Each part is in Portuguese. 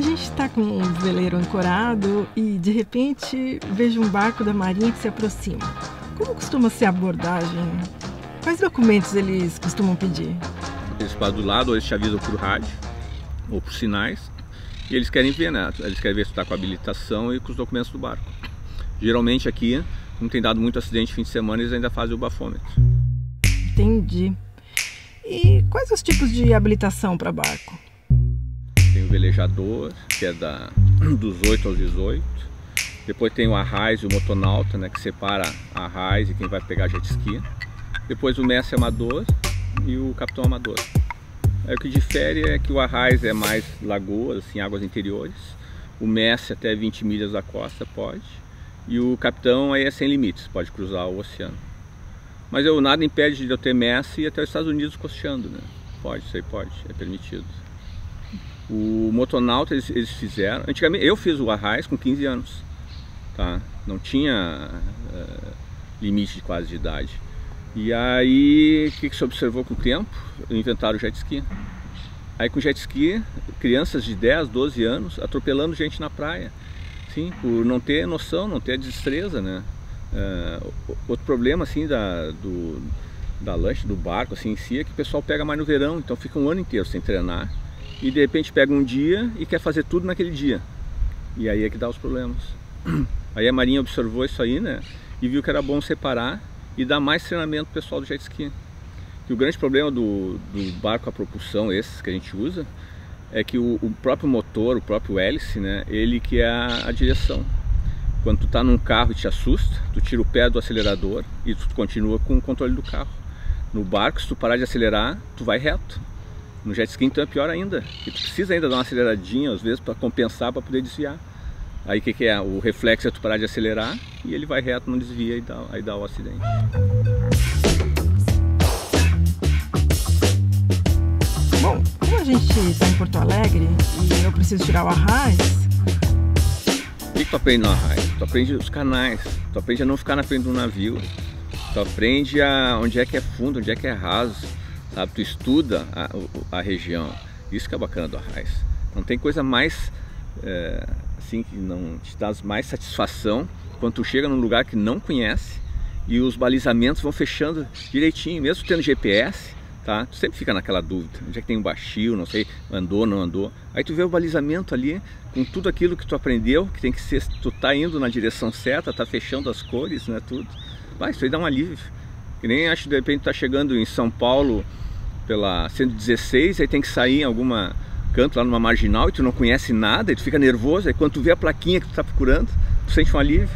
A gente está com um veleiro ancorado e de repente vejo um barco da marinha que se aproxima. Como costuma ser a abordagem? Quais documentos eles costumam pedir? Eles passam do lado ou eles te avisam por rádio ou por sinais e eles querem ver, né? Eles querem ver se está com a habilitação e com os documentos do barco. Geralmente aqui, não tem dado muito acidente fim de semana, eles ainda fazem o bafômetro. Entendi. E quais os tipos de habilitação para barco? Tem o velejador, que é da, dos 8 aos 18. Depois tem o arraiz e o motonauta, né, que separa a arraiz e quem vai pegar jet ski. Depois o mestre amador e o capitão amador. É, o que difere é que o arraiz é mais lagoas, assim, águas interiores. O mestre até 20 milhas da costa pode. E o capitão aí é sem limites, pode cruzar o oceano. Mas eu nada impede de eu ter mestre e ir até os Estados Unidos costeando, né? Pode, aí pode, é permitido. O motonauta eles, eles fizeram, antigamente eu fiz o arraiz com 15 anos, tá? Não tinha uh, limite quase de idade. E aí, o que, que se observou com o tempo? Inventaram o jet ski. Aí com jet ski, crianças de 10, 12 anos atropelando gente na praia. Sim, por não ter noção, não ter destreza, né? Uh, outro problema, assim, da, do, da lanche, do barco, assim, em si, é que o pessoal pega mais no verão, então fica um ano inteiro sem treinar. E de repente pega um dia e quer fazer tudo naquele dia. E aí é que dá os problemas. Aí a Marinha observou isso aí, né? E viu que era bom separar e dar mais treinamento pessoal do jet ski. E o grande problema do, do barco a propulsão, esses que a gente usa, é que o, o, próprio motor, o próprio hélice, né, ele que é a, a direção. Quando tu está num carro e te assusta, tu tira o pé do acelerador e tu continua com o controle do carro. No barco, se tu parar de acelerar, tu vai reto. No jet ski então é pior ainda, que tu precisa ainda dar uma aceleradinha às vezes para compensar, para poder desviar. Aí o que, que, é? O reflexo é tu parar de acelerar e ele vai reto, não desvia e dá, aí dá o acidente. Bom, como a gente está em Porto Alegre e eu preciso tirar o arraiz... O que, que tu aprende no arraiz? Tu aprende os canais, tu aprende a não ficar na frente do navio, tu aprende a onde é que é fundo, onde é que é raso, sabe? Tu estuda a, a região, isso que é bacana do arraiz. Não tem coisa mais... É, assim que não te dá mais satisfação quando tu chega num lugar que não conhece e os balizamentos vão fechando direitinho, mesmo tendo GPS, tá? Tu sempre fica naquela dúvida, onde é que tem um baixio, não sei, andou, não andou. Aí tu vê o balizamento ali com tudo aquilo que tu aprendeu, que tem que ser, tu tá indo na direção certa, tá fechando as cores, né, tudo. Vai, isso aí dá um alívio. Que nem acho de repente tá chegando em São Paulo pela 116, aí tem que sair em alguma canto lá numa marginal e tu não conhece nada, e tu fica nervoso, aí quando tu vê a plaquinha que tu tá procurando, tu sente um alívio.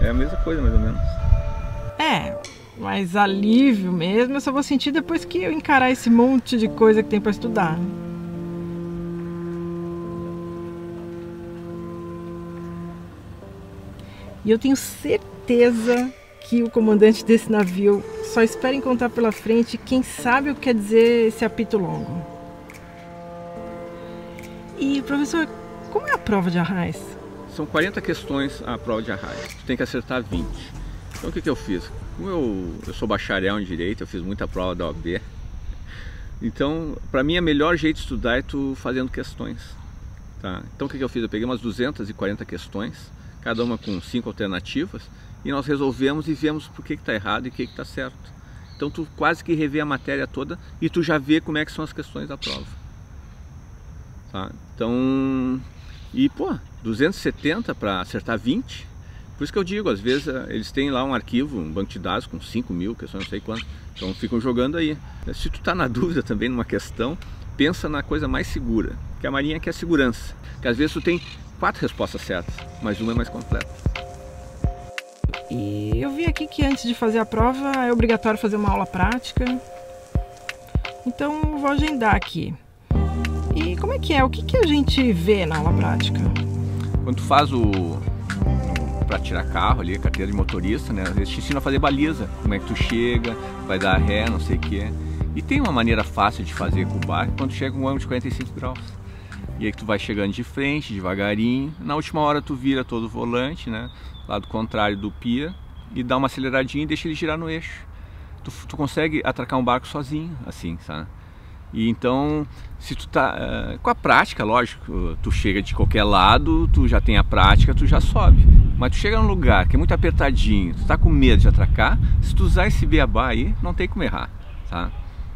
É a mesma coisa, mais ou menos. É, mas alívio mesmo eu só vou sentir depois que eu encarar esse monte de coisa que tem para estudar. E eu tenho certeza que o comandante desse navio só espera encontrar pela frente quem sabe o que quer dizer esse apito longo. E professor, como é a prova de arraiz? São 40 questões a prova de arraiz. Tu tem que acertar 20. Então o que, que eu fiz? Como eu, eu sou bacharel em Direito, eu fiz muita prova da OAB. Então, para mim, o melhor jeito de estudar é tu fazendo questões. Tá? Então o que, que eu fiz? Eu peguei umas 240 questões, cada uma com cinco alternativas, e nós resolvemos e vemos por que está errado e o que está certo. Então tu quase que revê a matéria toda e tu já vê como é que são as questões da prova. Tá? Então, e pô, 270 para acertar 20, por isso que eu digo, às vezes eh, eles têm lá um arquivo, um banco de dados com 5 mil questões, não sei quanto, então ficam jogando aí. Se tu está na dúvida também numa questão, pensa na coisa mais segura, que a marinha quer segurança, que às vezes tu tem quatro respostas certas, mas uma é mais completa. E eu vi aqui que antes de fazer a prova é obrigatório fazer uma aula prática, então vou agendar aqui. E como é que é? O que, que a gente vê na aula prática? Quando tu faz o para tirar carro ali, carteira de motorista, né? Eles te ensinam a fazer baliza, como é que tu chega, vai dar ré, não sei o que. E tem uma maneira fácil de fazer com o barco quando chega um ângulo de 45 graus. E aí tu vai chegando de frente, devagarinho. Na última hora tu vira todo o volante, né? Lado contrário do pia e dá uma aceleradinha e deixa ele girar no eixo. Tu, tu consegue atracar um barco sozinho, assim, sabe? E então, se tu tá uh, com a prática, lógico, tu chega de qualquer lado, tu já tem a prática, tu já sobe. Mas tu chega num lugar que é muito apertadinho, tu tá com medo de atracar, se tu usar esse beabá aí, não tem como errar, tá?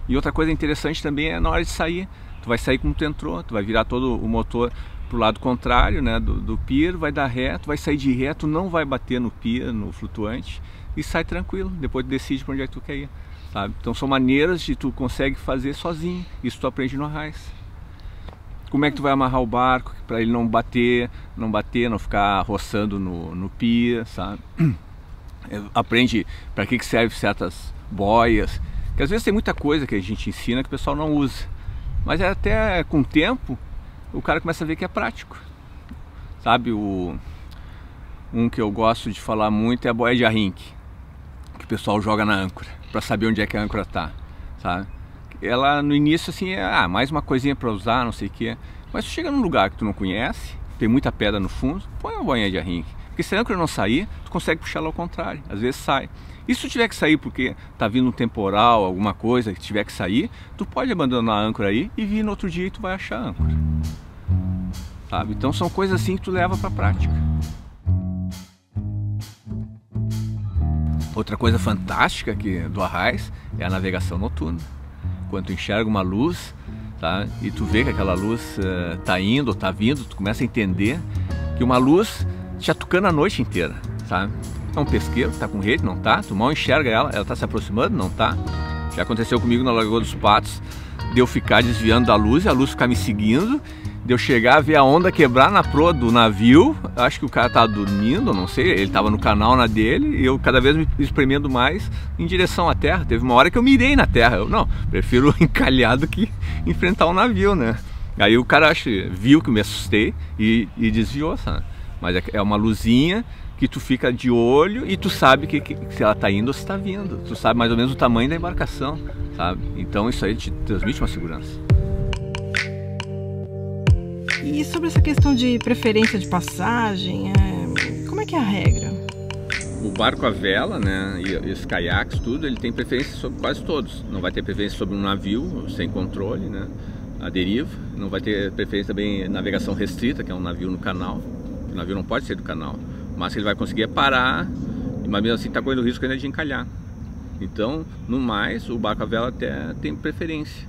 E outra coisa interessante também é na hora de sair, tu vai sair como tu entrou, tu vai virar todo o motor pro lado contrário, né, do, do pier, vai dar ré, tu vai sair de ré, tu não vai bater no pier, no flutuante e sai tranquilo, depois decide para onde é que tu quer ir, sabe? Então são maneiras de tu consegue fazer sozinho, isso tu aprende no raiz. Como é que tu vai amarrar o barco para ele não bater, não bater, não ficar roçando no, no pier, sabe? Aprende para que, que serve certas boias, que às vezes tem muita coisa que a gente ensina que o pessoal não usa, mas é até com o tempo o cara começa a ver que é prático. Sabe, o um que eu gosto de falar muito é a boia de arrinque, que o pessoal joga na âncora, para saber onde é que a âncora tá, sabe? Ela no início assim é, ah, mais uma coisinha para usar, não sei o que. Mas tu chega num lugar que tu não conhece, tem muita pedra no fundo, põe uma boinha de arrinque. Porque se a âncora não sair, tu consegue puxar ela ao contrário, às vezes sai. E se tiver que sair porque tá vindo um temporal, alguma coisa que tiver que sair, tu pode abandonar a âncora aí e vir no outro dia e tu vai achar a âncora. Sabe? Então são coisas assim que tu leva para prática. Outra coisa fantástica que, do Arraiz é a navegação noturna. Quando tu enxerga uma luz, tá? E tu vê que aquela luz uh, tá indo ou tá vindo, tu começa a entender que uma luz te atucando a noite inteira, sabe? É um pesqueiro, tá com rede, não tá? Tu mal enxerga ela, ela tá se aproximando, não tá? Já aconteceu comigo na Lagoa dos Patos, de eu ficar desviando da luz e a luz ficar me seguindo de eu chegar, ver a onda quebrar na proa do navio. Acho que o cara tava dormindo, não sei, ele tava no canal na dele, e eu cada vez me espremendo mais em direção à terra. Teve uma hora que eu mirei na terra. Eu não, prefiro encalhar do que enfrentar o um navio, né? Aí o cara acho, viu que eu me assustei e, e desviou, sabe? Mas é, é uma luzinha que tu fica de olho e tu sabe que, que, se ela tá indo ou se tá vindo. Tu sabe mais ou menos o tamanho da embarcação, sabe? Então isso aí te transmite uma segurança. E sobre essa questão de preferência de passagem, é... como é que é a regra? O barco à vela, né, e, os caiaques, tudo, ele tem preferência sobre quase todos. Não vai ter preferência sobre um navio sem controle, né, a deriva. Não vai ter preferência também em navegação restrita, que é um navio no canal. O navio não pode ser do canal, mas ele vai conseguir parar, mas mesmo assim está correndo o risco ainda de encalhar. Então, no mais, o barco à vela até tem preferência.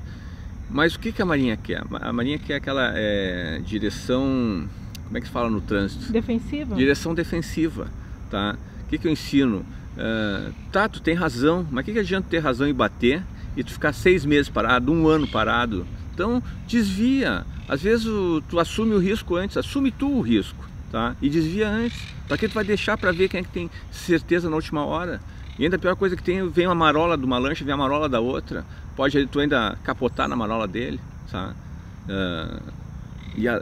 Mas o que, que a Marinha quer? A Marinha quer aquela é, direção, como é que se fala no trânsito? Defensiva. Direção defensiva, tá? O que, que eu ensino? Uh, tá, tu tem razão, mas o que, que adianta ter razão e bater e tu ficar seis meses parado, um ano parado? Então, desvia. Às vezes tu assume o risco antes, assume tu o risco, tá? E desvia antes. Para que tu vai deixar para ver quem é que tem certeza na última hora? E ainda a pior coisa que tem, vem uma marola de uma lancha, vem a marola da outra pode tu ainda capotar na marola dele, sabe? Uh, e, a,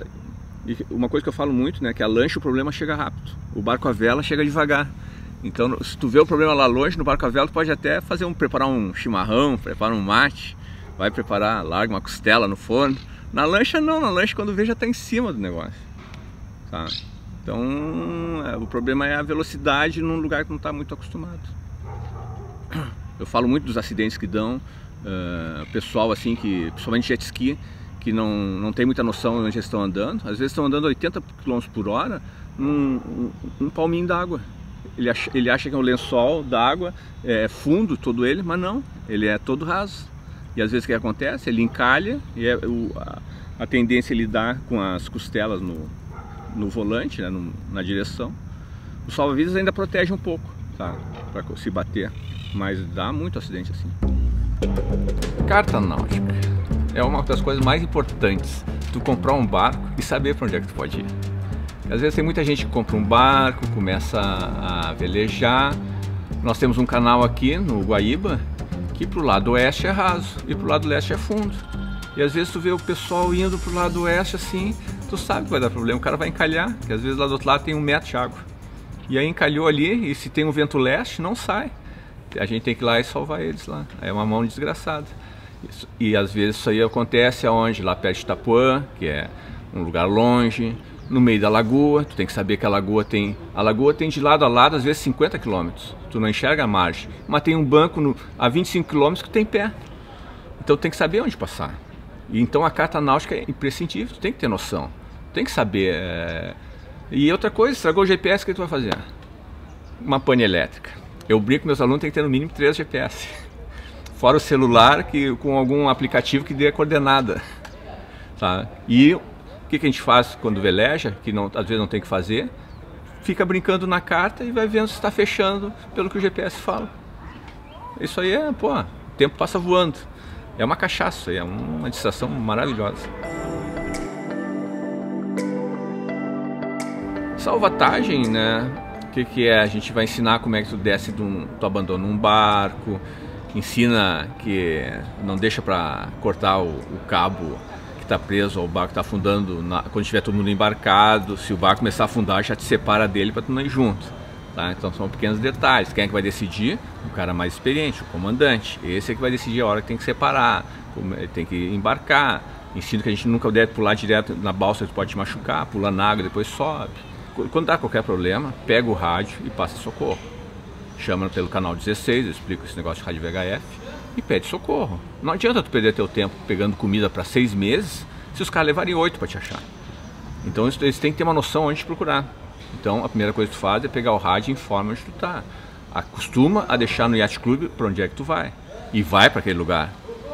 e, uma coisa que eu falo muito, né, que a lancha o problema chega rápido, o barco a vela chega devagar. Então, se tu vê o problema lá longe no barco a vela, tu pode até fazer um preparar um chimarrão, preparar um mate, vai preparar, larga uma costela no forno. Na lancha não, na lancha quando vê já está em cima do negócio, tá? Então, é, o problema é a velocidade num lugar que não está muito acostumado. Eu falo muito dos acidentes que dão, uh, pessoal assim que, principalmente jet ski, que não, não tem muita noção de onde estão andando. Às vezes estão andando 80 km por hora num um, um palminho d'água. Ele acha, ele acha que é um lençol d'água, é fundo todo ele, mas não, ele é todo raso. E às vezes o que acontece? Ele encalha e é, o, a, a, tendência ele dá com as costelas no, no volante, né, no, na direção. O salva-vidas ainda protege um pouco, tá? Para se bater, mas dá muito acidente assim. Carta náutica é uma das coisas mais importantes. Tu comprar um barco e saber para onde é que tu pode ir. Às vezes tem muita gente que compra um barco, começa a velejar. Nós temos um canal aqui no Guaíba que pro lado oeste é raso e pro lado leste é fundo. E às vezes tu vê o pessoal indo pro lado oeste assim, tu sabe que vai dar problema, o cara vai encalhar, que às vezes lá do outro lado tem um metro de água. E aí encalhou ali, e se tem um vento leste, não sai a gente tem que ir lá e salvar eles lá. É uma mão desgraçada. Isso. E às vezes isso aí acontece aonde? Lá perto de Itapuã, que é um lugar longe, no meio da lagoa, tu tem que saber que a lagoa tem. A lagoa tem de lado a lado, às vezes 50 quilômetros. Tu não enxerga a margem. Mas tem um banco no, a 25 quilômetros que tem pé. Então tem que saber onde passar. E então a carta náutica é imprescindível, tu tem que ter noção, tem que saber. É... E outra coisa, estragou o GPS, o que tu vai fazer? Uma pane elétrica. Eu brinco com meus alunos, tem que ter no mínimo três GPS. Fora o celular, que com algum aplicativo que dê a coordenada. Tá? E o que, que a gente faz quando veleja, que não, às vezes não tem que fazer? Fica brincando na carta e vai vendo se está fechando pelo que o GPS fala. Isso aí é, pô, o tempo passa voando. É uma cachaça, é uma distração maravilhosa. Salvatagem, né? O que, que é? A gente vai ensinar como é que tu desce, de um, tu abandona um barco, ensina que não deixa para cortar o, o, cabo que está preso ao barco que está afundando na, quando estiver todo mundo embarcado. Se o barco começar a afundar, já te separa dele para tu não ir junto. Tá? Então são pequenos detalhes. Quem é que vai decidir? O cara mais experiente, o comandante. Esse é que vai decidir a hora que tem que separar, é, tem que embarcar. Ensino que a gente nunca deve pular direto na balsa, pode te machucar, pula na água, depois sobe. Quando dá qualquer problema, pega o rádio e passa socorro. Chama pelo canal 16, eu explico esse negócio de rádio VHF e pede socorro. Não adianta tu perder teu tempo pegando comida para seis meses se os caras levarem oito para te achar. Então eles têm que ter uma noção onde te procurar. Então a primeira coisa que tu faz é pegar o rádio e informa onde tu tá. Acostuma a deixar no Yacht Club para onde é que tu vai. E vai para aquele lugar.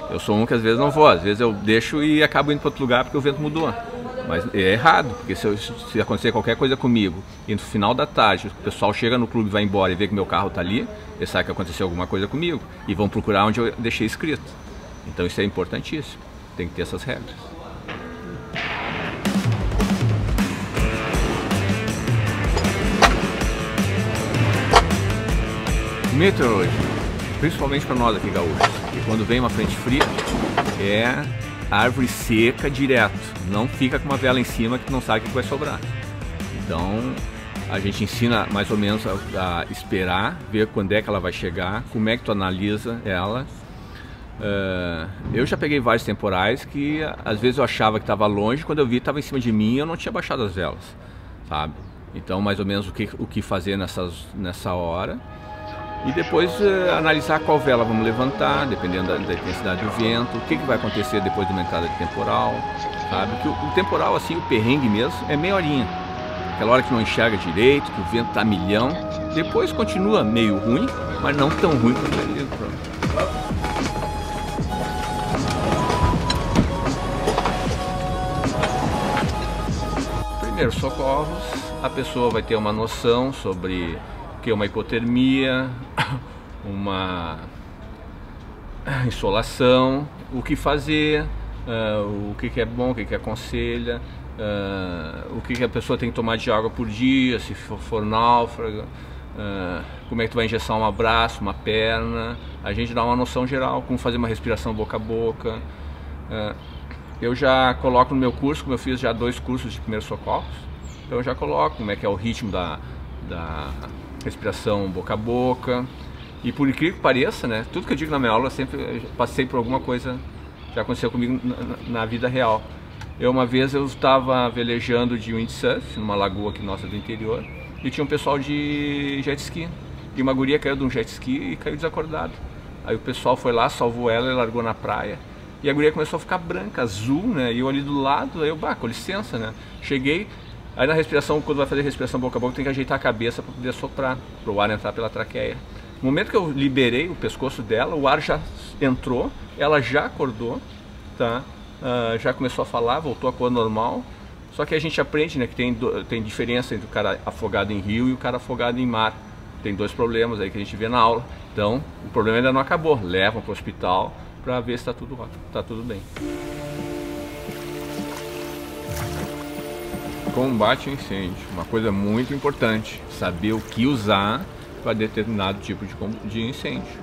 Eu sou um que às vezes não vou, às vezes eu deixo e acabo indo para outro lugar porque o vento mudou. Mas é errado, porque se, eu, se, acontecer qualquer coisa comigo e no final da tarde o pessoal chega no clube, vai embora e vê que meu carro está ali, eles sabem que aconteceu alguma coisa comigo e vão procurar onde eu deixei escrito. Então isso é importantíssimo, tem que ter essas regras. Meteorologia, principalmente para nós aqui gaúchos, que quando vem uma frente fria é árvore seca direto, não fica com uma vela em cima que não sabe o que vai sobrar. Então a gente ensina mais ou menos a, a, esperar, ver quando é que ela vai chegar, como é que tu analisa ela. Uh, eu já peguei vários temporais que às vezes eu achava que estava longe, quando eu vi estava em cima de mim eu não tinha baixado as velas, sabe? Então mais ou menos o que, o que fazer nessas, nessa hora e depois uh, analisar qual vela vamos levantar, dependendo da, da intensidade do vento, o que, que vai acontecer depois de uma entrada de temporal, sabe? Que o, o, temporal, assim, o perrengue mesmo, é meia horinha. Aquela hora que não enxerga direito, que o vento tá milhão, depois continua meio ruim, mas não tão ruim quanto ele Primeiro, socorros, a pessoa vai ter uma noção sobre que é uma hipotermia, uma insolação, o que fazer, uh, o que, que, é bom, o que, que aconselha, uh, o que, que, a pessoa tem que tomar de água por dia, se for, for náufraga, uh, como é que tu vai injetar um abraço, uma perna, a gente dá uma noção geral, como fazer uma respiração boca a boca. eu já coloco no meu curso, como eu fiz já dois cursos de primeiros socorros, então eu já coloco como é que é o ritmo da, da respiração boca a boca. E por incrível que pareça, né, tudo que eu digo na minha aula, sempre passei por alguma coisa que aconteceu comigo na, na vida real. Eu uma vez eu estava velejando de windsurf numa lagoa aqui nossa do interior e tinha um pessoal de jet ski. E uma guria caiu de um jet ski e caiu desacordada. Aí o pessoal foi lá, salvou ela e largou na praia. E a guria começou a ficar branca, azul, né? E eu ali do lado, aí eu, bah, com licença, né? Cheguei, Aí na respiração, quando vai fazer respiração boca a boca, tem que ajeitar a cabeça para poder soprar, para o ar entrar pela traqueia. No momento que eu liberei o pescoço dela, o ar já entrou, ela já acordou, tá? Uh, já começou a falar, voltou à cor normal. Só que a gente aprende né, que tem, tem diferença entre o cara afogado em rio e o cara afogado em mar. Tem dois problemas aí que a gente vê na aula. Então, o problema ainda não acabou. Levam para o hospital para ver se está tudo, tá tudo bem. Combate ao incêndio, uma coisa muito importante, saber o que usar para determinado tipo de, incêndio.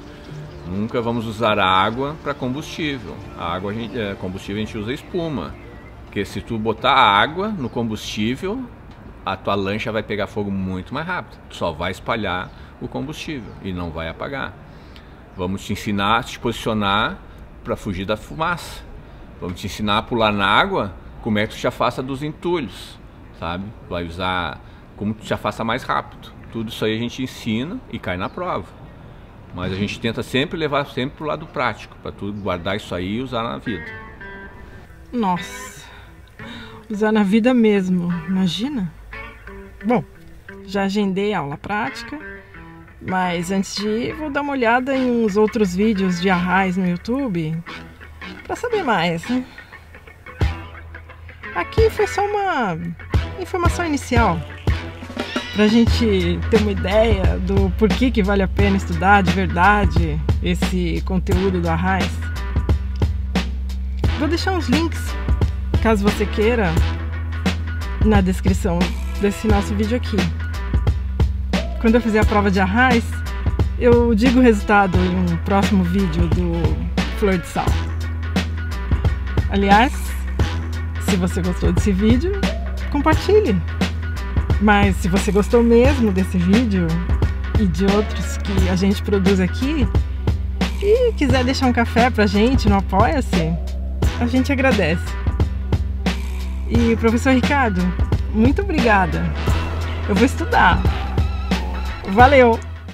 Nunca vamos usar água para combustível. A água, a gente, é, combustível a gente usa espuma. Porque se tu botar água no combustível, a tua lancha vai pegar fogo muito mais rápido. Só vai espalhar o combustível e não vai apagar. Vamos te ensinar a te posicionar para fugir da fumaça. Vamos te ensinar a pular na água como é que tu te afasta dos entulhos sabe? Vai usar como te afasta mais rápido. Tudo isso aí a gente ensina e cai na prova. Mas a gente tenta sempre levar sempre para o lado prático, para tu guardar isso aí e usar na vida. Nossa, usar na vida mesmo, imagina? Bom, já agendei a aula prática, mas antes de ir, vou dar uma olhada em uns outros vídeos de arrais no YouTube para saber mais. Né? Aqui foi só uma informação inicial para a gente ter uma ideia do porquê que vale a pena estudar de verdade esse conteúdo do Arraiz. Vou deixar uns links, caso você queira, na descrição desse nosso vídeo aqui. Quando eu fizer a prova de Arraiz, eu digo o resultado em um próximo vídeo do Flor de Sal. Aliás, se você gostou desse vídeo, compartilhe. Mas se você gostou mesmo desse vídeo e de outros que a gente produz aqui e quiser deixar um café pra gente no Apoia-se, a gente agradece. E professor Ricardo, muito obrigada. Eu vou estudar. Valeu!